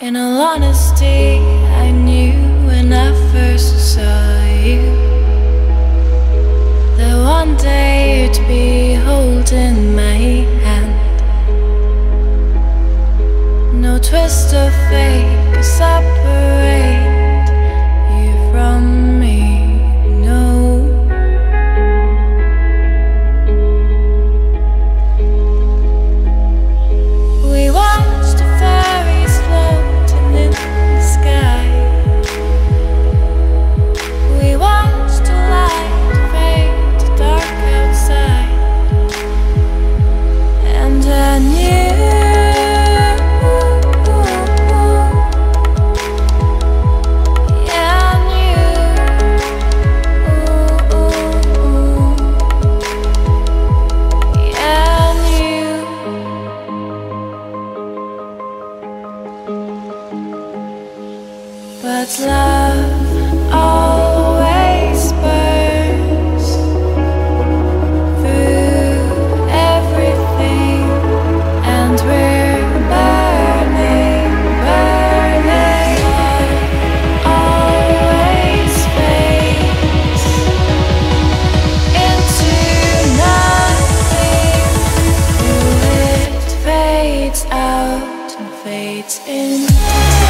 In all honesty, I knew when I first saw you that one day you'd be holding my hand. No twist of fate could separate. But love always burns through everything, and we're burning, burning. Always fades into nothing. Till it fades out and fades in.